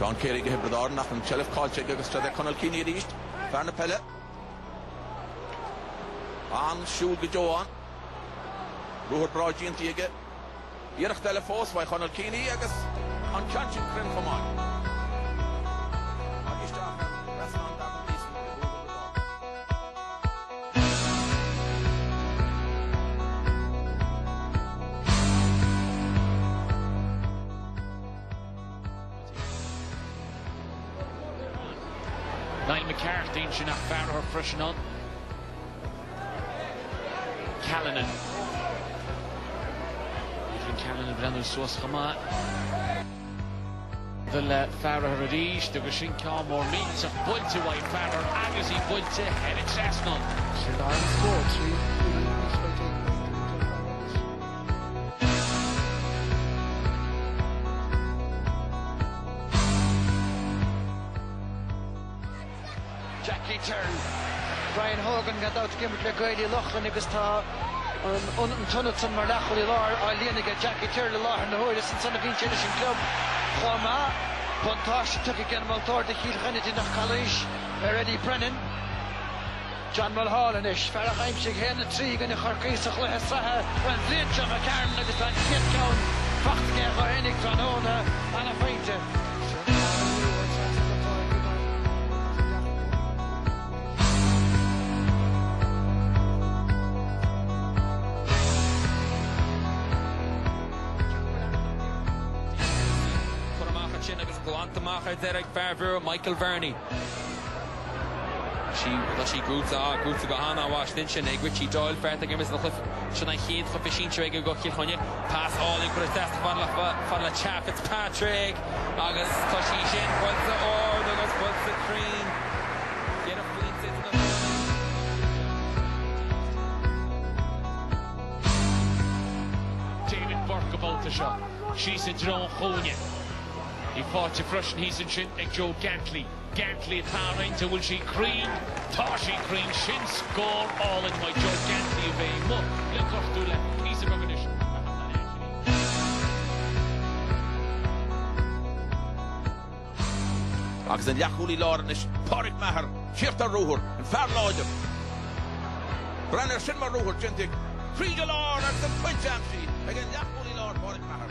Sean Kerry go hebredár nach an Chelh Calche agus tre conal cíní ríist ferna pelle. An siúl go Joán. Rúhar braidíon ige. Iireach deile fós bhaid chunal cíní agus an ceantin crin chomáin. Niall McCarthy sin nach fear freisin an. Callanan. Ifrin Callanan brenn suas chama. Agus sin cá mór mís a builte bhaid fear agus í builte her Jackie Turn. Brian Hogan gat out gimmer le goidi lochlan agus tá an tunnetson mar lachel i lár a lénig Jackie Turn le lá na hoir san sanna vín sin club. Chama Pontáis tu gen maltóir de chiil chennetí nach ar Eddie Brennan. John Mulholland is fer heimsig héna trí gan chorcéach le sathe an bblion John a cairn agus an chián fachtige go hennig tróna anna Ar derek Fairview Michael Verney. Sí sí grúta a grúta go hána bháis din sin ag Richie Doyle ferta gimis na chluh sinna chéad chu fi sin ag go chiil chuine Pass áling chu test fan le fan le Cha Fitzpatrick agus tá sí sin builta ó agus builta a into David about the shot. She's in Drone Honia. He fought to fresh and he's in shin Joe Gantley. Gantley at into will she cream? Toshi cream shin score all in my Joe Gantley a. Look off to that piece of ammunition. agus an leachúlí lárin is Pádraic Maher siirta rúhur an fear láidir. Brenner sin mar rúhur tintig trí go lá an puintí ag an leachúlí lá Pádraic Maher.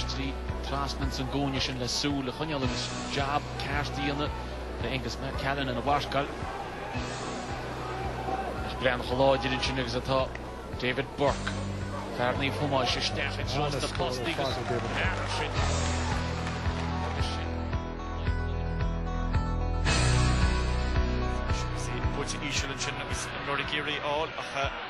Sé etrí trasman san gcóne sin le chuine agus jab ceirtííanana le agus me cean an a bhaáil. brean choláidir sin agus atá David Burke. Fernaí fumáid sé stecha dros na postí sin. bute ísisiil sin agus nóí géirí á a Jere sin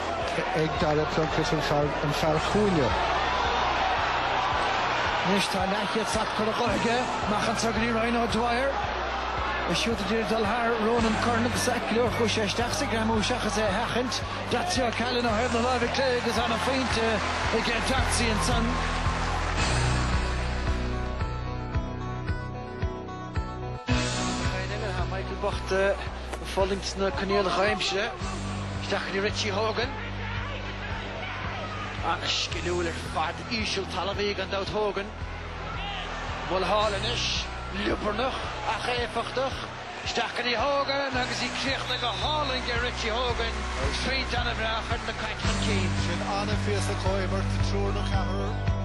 ik daar heb zo'n keer een fout, een fout goede. Jetzt hat Kolokojke, machen es agri rein und Dwyer. Es schüttet dir Ronan Cornick, Zach Lurch, und ich dachte, ich muss ich es erhachend, dass ihr Kallen noch hören, Leute, klar, das eine Feinte, ich gehe Taxi Sun. Michael Bocht, Follington, Cornel Reimsche, ich dachte, Richie Hogan. Ar fad íisiil talahí an dat Hogan. Bhil hálanis, Lupernach a chéfachtach. Stachan i Hogan agus í críochna go háling ar Richie Hogan. Trí anna brachar na caiichan cín. Sin anna fios a choimar trúr nach chahar